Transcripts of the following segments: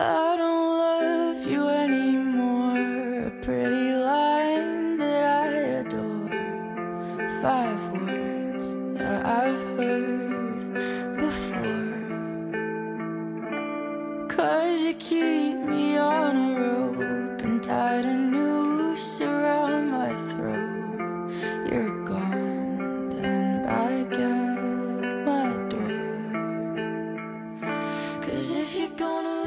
I don't love you anymore. A pretty line that I adore. Five words that I've heard before. Cause you keep me on a rope and tied a noose around my throat. You're gone, then back at my door. Cause if you're gonna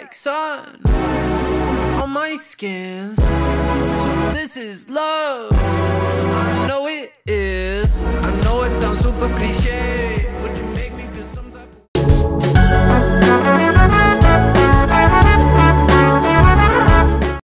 Like sun on my skin. So this is love.